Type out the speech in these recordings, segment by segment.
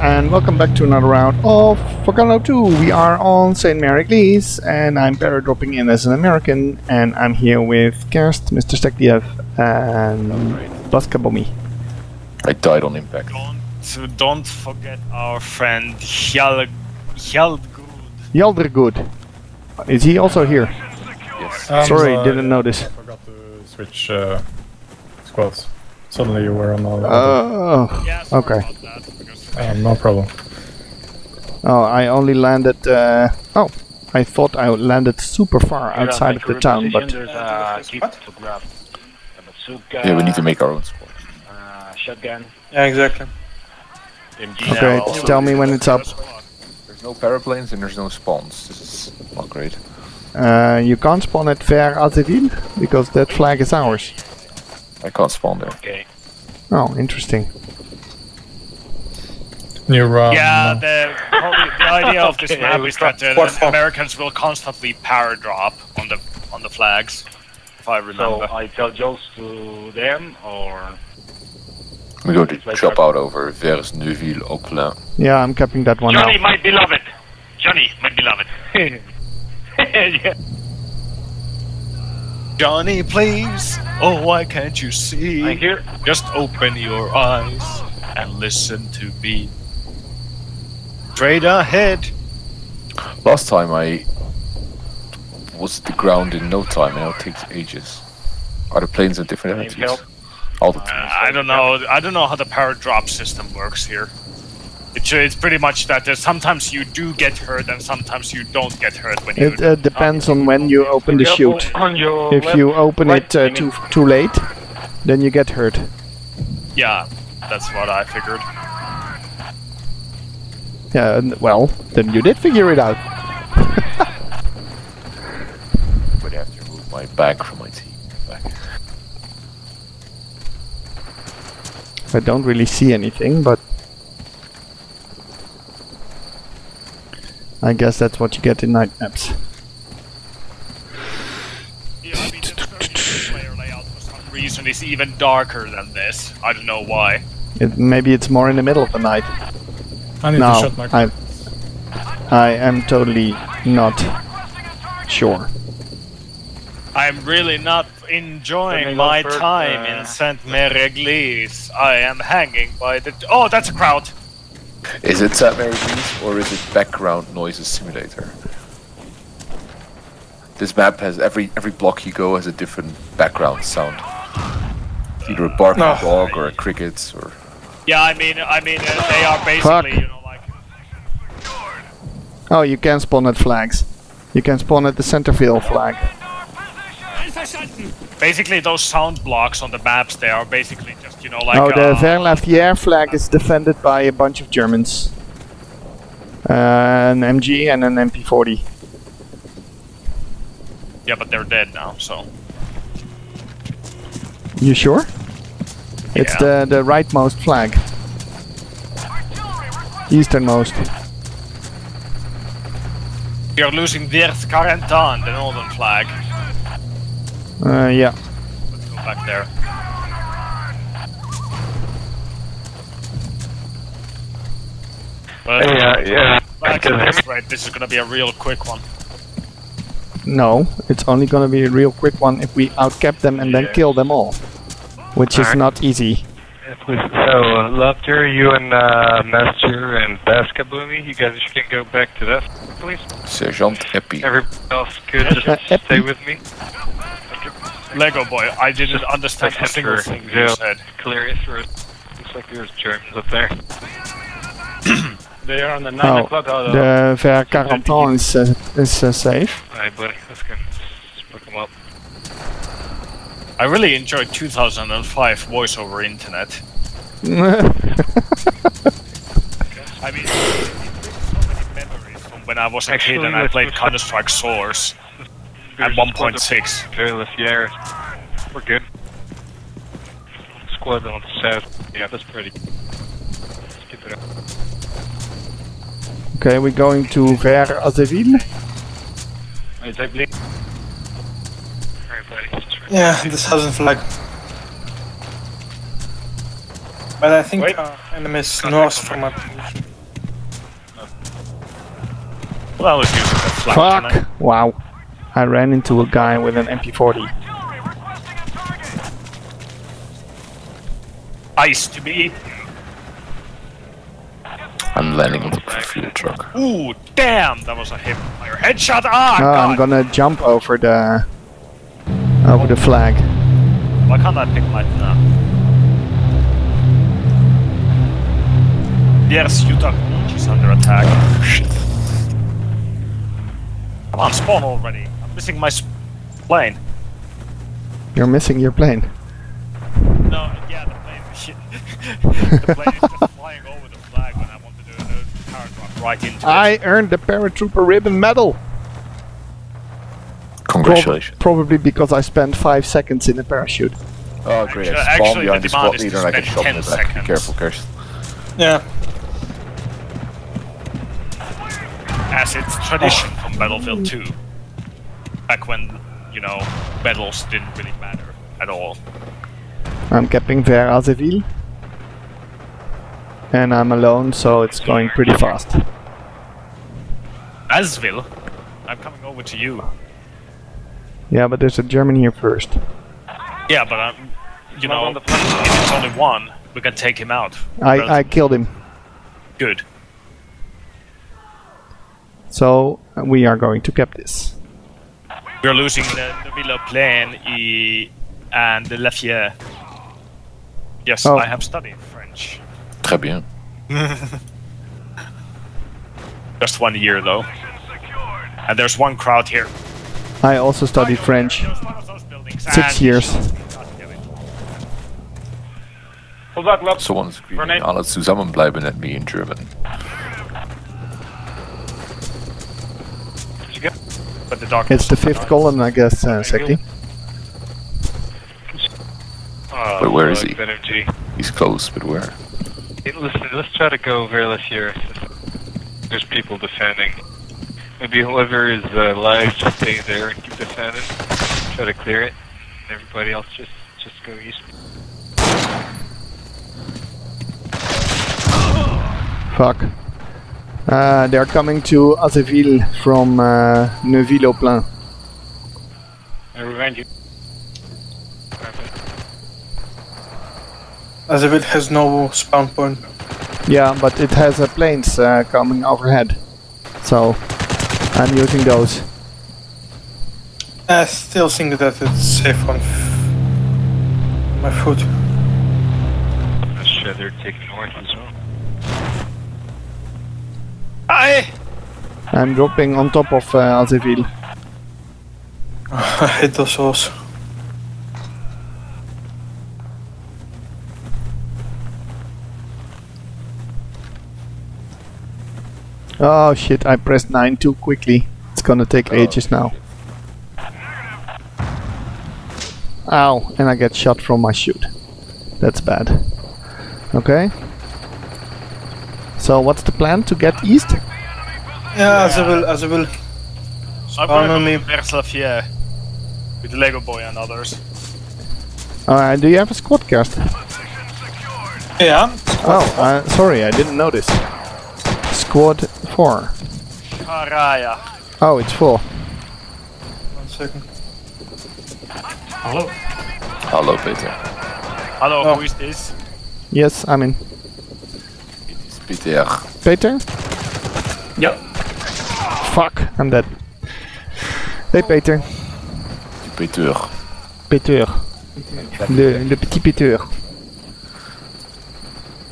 and welcome back to another round of Volcano 2. We are on Sainte-Mère-Église, and I'm paratrooping in as an American, and I'm here with Kerst, Mr. Sagdyev, and Baskabommi. I died on impact. Don't, don't forget our friend Hjal Hjaldrgud. Hjaldrgud. Is he also here? Yes. Um, Sorry, uh, didn't notice. I forgot to switch uh, squads. Suddenly you were on all. Oh, Yeah, sorry okay. About um, no problem. Oh, I only landed. Uh, oh, I thought I landed super far outside of the town, but There's a keep to grab a bazooka. Yeah, we need to make our own spot. uh, shotgun. Yeah, exactly. MG okay, now tell me when it's up. There's no paraplanes and there's no spawns. This is not great. Uh, you can't spawn at Ver Azeville because that flag is ours. I can't spawn there. Okay. Oh, interesting. New run. yeah, the, probably the idea of this Okay, map is that uh, the? Americans will constantly power drop on the on the flags, if I So. I tell jokes to them or We go to chop out over Vers Neuville-au-Plain. Yeah, I'm capping that one Johnny, out. my beloved. Johnny, my beloved. yeah. Johnny, please. Oh, why can't you see? I'm here. Just open your eyes and listen to me. Straight ahead. Last time I was at the ground in no time and now it takes ages. Are the planes at different Need altitudes? help? All the Uh, time. I don't know. I don't know how the power drop system works here. It's, it's pretty much that uh, sometimes you do get hurt and sometimes you don't get hurt when you. It uh, depends on when you open the chute. If left. you open right, it uh, too too late, then you get hurt. yeah, that's what I figured. Yeah, and- well, then you did figure it out. But I have to remove my bag from my team. Back. I don't really see anything, but I guess that's what you get in night maps. Yeah, I mean, the player layout for some reason is even darker than this. I don't know why. It, maybe it's more in the middle of the night. I need to No, shut my. I, I am totally not sure. I'm really not enjoying Let me go my first, time uh, in Sainte-Mère-Église. I am hanging by the. Oh, that's a crowd. Is it Sainte-Mère-Église or is it background noises simulator? This map has every every block you go has a different background sound. Either a barking No. dog or a cricket or Yeah, I mean, I mean, uh, they are basically, Fuck. you know, like. Oh, you can spawn at flags. You can spawn at the Centerville flag. Basically, those sound blocks on the maps, they are basically just, you know, like. oh, the uh, flag is defended by a bunch of Germans. Uh, an MG and an MP40. yeah, but they're dead now, so. You sure? It's the the rightmost flag. Easternmost. We are losing Wirth Carentan, the northern flag. Uh, yeah. Let's go back there. But Yeah, yeah. back at this rate, this is gonna be a real quick one. No, it's only gonna be a real quick one if we outcap them and then kill them all. Which is Alright. not easy. So, uh, Lofter, you and uh, Master and Baskabommi, you guys can go back to that, please. Sergeant Epi. Everybody else could just Epi. stay with me. Lego boy, I didn't Just understand a like single enter thing you jail. said. Clear it through. Looks like there's Germans up there. They are on the 9 Oh, o'clock. Uh, the Ver Carentan is, uh, is uh, safe. Alright, buddy, let's go. Look them up. I really enjoyed 2005 voiceover internet. I mean, so many memories from when I was a Actually, kid and I played Counter Strike Source at There's 1.6. Very Lafayette. We're good. Squad on the south. Yeah, that's pretty. Let's keep it up. okay, we're going to Ver Azeville. I take lead. Alright, buddy. Just right. Yeah, this the southern flag. But I think Wait. uh, enemies north from my position. Well, I was using the flag Fuck! cannon. Wow. I ran into a guy with an MP40. Ice to be. I'm landing on the fuel truck. Ooh, damn! That was a hip fire headshot. Ah, Oh, God. I'm gonna jump over the over the flag. Why can't I pick my now? Yes, Utah Beach is under attack. Oh, shit. Come on, spawn already. I'm missing my s- plane. You're missing your plane. No, yeah, the plane. the plane is just flying over the flag when I want to do a power drop right into it. I earned the paratrooper ribbon medal. Prob- Congratulations. probably because I spent five seconds in a parachute. Oh, great. Actually- I spawned actually, behind the the squad demand is leader to and I get shot in the 10 back. Be seconds. careful, Kirsten. Yeah. As it's tradition from Battlefield 2. Back when, you know, battles didn't really matter at all. I'm capping Ver Azeville. And I'm alone, so it's going pretty fast. Azeville, I'm coming over to you. Yeah, but there's a German here first. Yeah, but I'm, you know, on the planet if it's only one, we can take him out. I, I killed him. Good. So we are going to cap this. We're losing the, the Villa Plain e, and the Lafayette. Yes, Oh. I have studied French. Très bien. Just one year though. And there's one crowd here. I also studied French. There's one of those buildings, Six years. God damn it. Hold on, love. Someone screaming, Grenade. alles zusammenbleiben at me in German. But the. It's the fifth column, I guess, uh, Sekti. Oh, But where is he? Energy. He's close, but where? Hey, listen, let's try to go Verlis here. There's people defending. Maybe whoever is uh, live, just stay there and keep defending. Try to clear it. And everybody else just just go east. Fuck. Uh, they're coming to Azeville from uh, Neuville-au-Plain. I remind you. Azeville has no spawn point. Yeah, but it has uh, planes uh, coming overhead. So I'm using those. I still think that it's safe on f- my foot. Oh, shit, they're taking north as well. Hi! I'm dropping on top of uh, Azeville. I hate those walls. Oh shit, I pressed 9 too quickly. It's gonna take ages now. Ow, and I get shot from my shoot. That's bad. Okay. So what's the plan to get east? Yeah, Azeville, Azeville. I will, Spawn going on me. to Vers Lafayette with Lego Boy and others. Alright, do you have a squad cast? Yeah. Oh, uh, sorry, I didn't notice. Squad 4. Karaya. Oh, it's full. One second. Hello. Hallo, Peter. Hello, Oh. who is this? Yes, I'm in. It's Peter. Peter? Yep. Fuck, I'm dead. Hey Peter. Peter. Peter. Le, le petit Peter.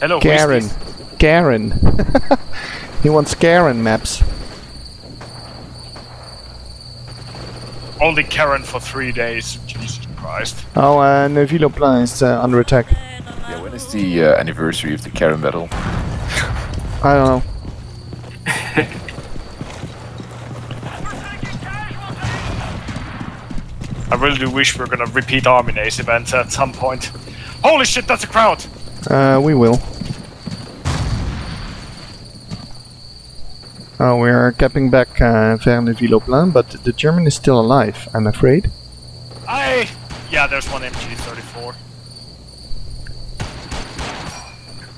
Hello, Karen. who is this? Karen. he wants Karen maps. Only Karen for three days. Jesus Christ. Oh, uh, Neuville-au-Plain is uh, under attack. Yeah, when is the uh, anniversary of the Karen battle? I don't know. I really do wish we are gonna repeat Arminace event at some point. Holy shit, that's a crowd! Uh, we will. Oh, we are capping back uh, vers Neuville-au-Plain, but the German is still alive, I'm afraid. I. Yeah, there's one MG34.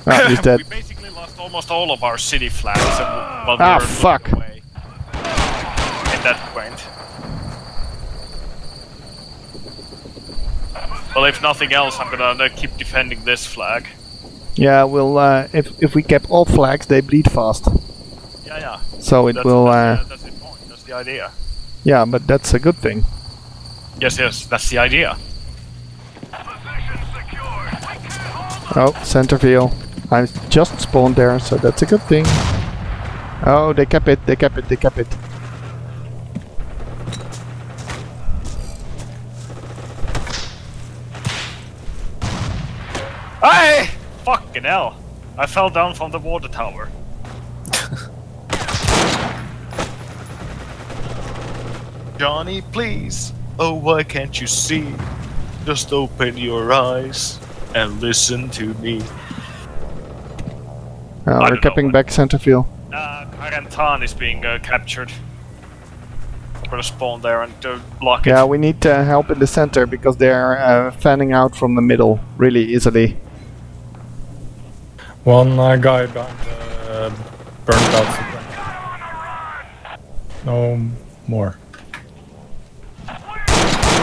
Ah, he's dead. we basically lost almost all of our city flags. and- while we Ah, fuck. away. that point. Well, if nothing else, I'm gonna uh, keep defending this flag. Yeah, we'll uh, if if we keep all flags, they bleed fast. Yeah, yeah. So it That's, will. that's, Uh, that's the point. That's the idea. yeah, but that's a good thing. Yes, yes, that's the idea. Oh, Centerville. I just spawned there, so that's a good thing. Oh, they kept it. They kept it. They kept it. Hey! Fucking hell! I fell down from the water tower. Johnny, please. Oh, why can't you see? Just open your eyes and listen to me. Uh, we're don't know keeping what- back Centerville. Uh, Carentan is being uh, captured. We're gonna spawn there and uh, block it. Yeah, we need uh, help in the center because they're uh, fanning out from the middle really easily. One uh, guy behind the burnt out. No more.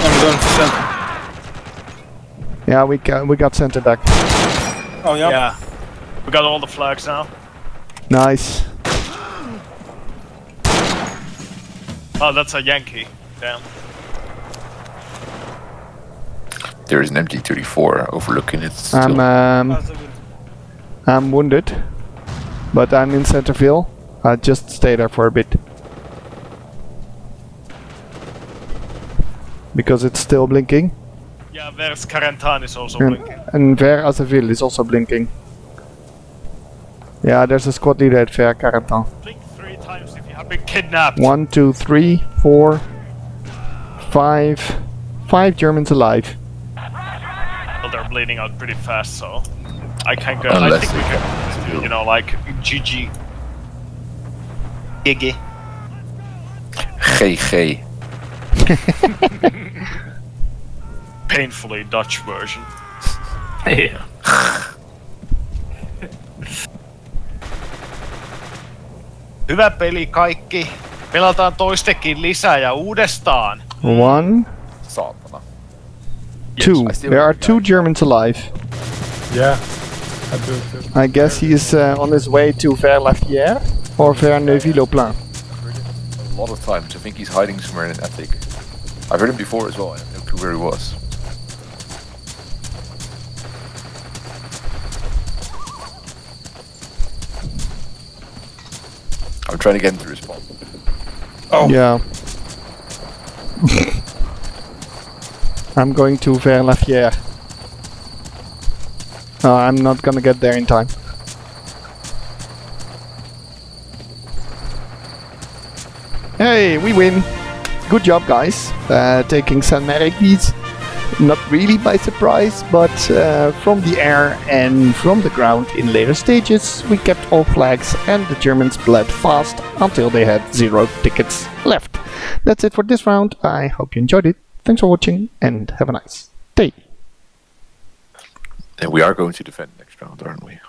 I'm going to center. Yeah, we got we got center back. Oh yeah. Yeah. We got all the flags now. Nice. Oh, that's a Yankee. Damn. There is an MG34 overlooking it. Still. I'm um, That's a good- I'm wounded, but I'm in Centerville. I'll just stay there for a bit. Because it's still blinking. Yeah, there's Carentan is also And, blinking. and Ver Azeville is also blinking. Yeah, there's a squad leader at Ver Carentan. Blink three times if you have been kidnapped. One, two, three, four, five, five Germans alive. Well, they're bleeding out pretty fast, so I can't go. I Unless think we they can, can you know, like GG. GG. GG. Painfully Dutch version. Yeah. Hyvä peli kaikki. Pelataan toistekin lisää ja uudestaan. One, Saatana. two. There are two. Germans alive. Yeah, I do too. I guess he's uh, on his way to Ver Lafayette or Ver Neuville-au-Plain. A lot of times. I think he's hiding somewhere in an attic. I've heard him before as well. I don't know where he was. I'm trying to get him to respond. Oh. Yeah. I'm going to Ver Lafayette. No, I'm not gonna get there in time. Hey, we win! Good job, guys. Uh, taking San Marikis. Not really by surprise, but uh, from the air and from the ground in later stages, we kept all flags and the Germans bled fast until they had zero tickets left. That's it for this round. I hope you enjoyed it. Thanks for watching and have a nice day. And we are going to defend next round, aren't we?